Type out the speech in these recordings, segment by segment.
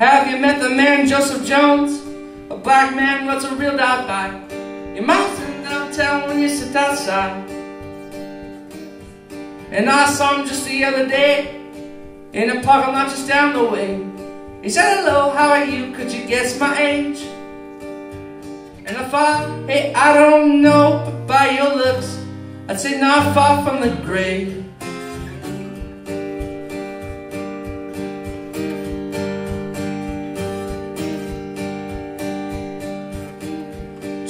Have you met the man Joseph Jones? A black man what's a real dog by. You might sit downtown when you sit outside. And I saw him just the other day in a parking lot just down the way. He said, hello, how are you? Could you guess my age? And I thought, hey, I don't know, but by your lips, I'd say not far from the grave.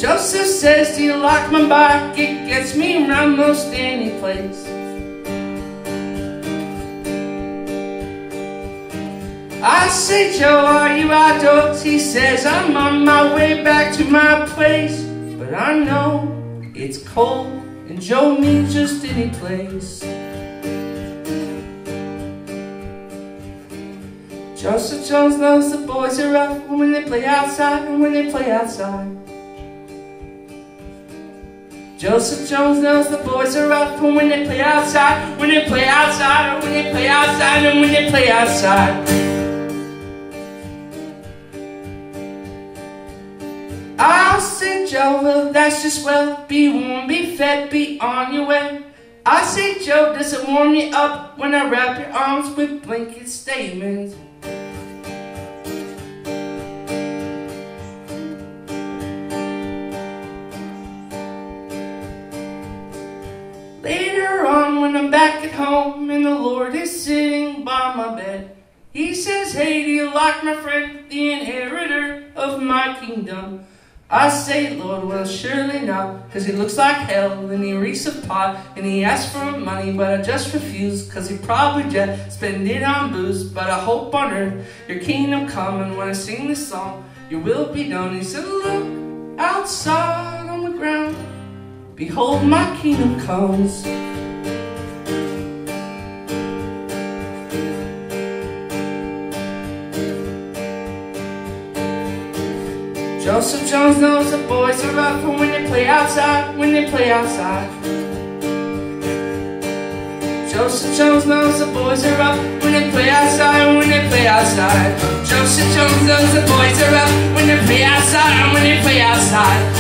Joseph says, do you like my bike? It gets me around most any place. I say, Joe, are you outdoors? He says, I'm on my way back to my place. But I know it's cold, and Joe means just any place. Joseph Jones knows the boys are rough when they play outside and when they play outside. Joseph Jones knows the boys are rough when they play outside, when they play outside, or when they play outside, and when they play outside. I say, Joe, well, that's just well. Be warm, be fed, be on your way. I say, Joe, does it warm you up when I wrap your arms with blanket statements? Later on, when I'm back at home and the Lord is sitting by my bed, He says, Hey, do you like my friend, the inheritor of my kingdom? I say, Lord, well, surely not, cause he looks like hell, and he reeks of pot, and he asks for money, but I just refuse, cause he probably just spend it on booze, but I hope on earth your kingdom come, and when I sing this song, your will be done. He said, look outside behold my kingdom comes. Joseph Jones knows the boys are rough when they play outside, when they play outside. Joseph Jones knows the boys are up when they play outside, when they play outside. Joseph Jones knows the boys are up when they play outside, when they play outside.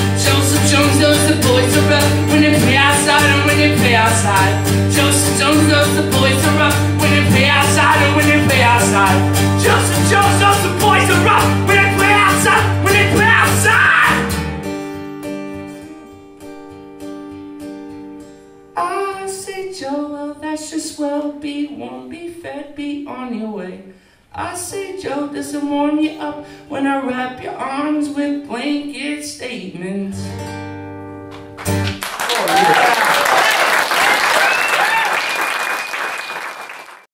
Jones knows the boys are rough when they play outside, and when they play outside. Joseph Jones knows the boys are rough when they play outside, and when they play outside. Joseph Jones knows the boys are rough when they play outside, when they play outside. I say, Joe, that's just well. Be warm, be fed, be on your way. I say, Joe, it warm you up when I wrap your arms with blanket statements?